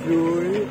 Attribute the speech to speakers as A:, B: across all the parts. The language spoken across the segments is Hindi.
A: joy.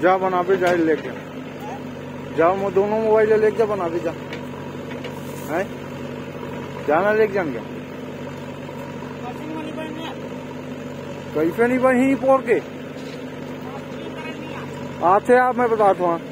A: जा बना भी जाए लेके। जाओ मैं दोनों मोबाइल लेके जा बना भी जा है? जाना लेके जाएँगे? कैसे नहीं बही पोर के। आते आप मैं बताता हूँ।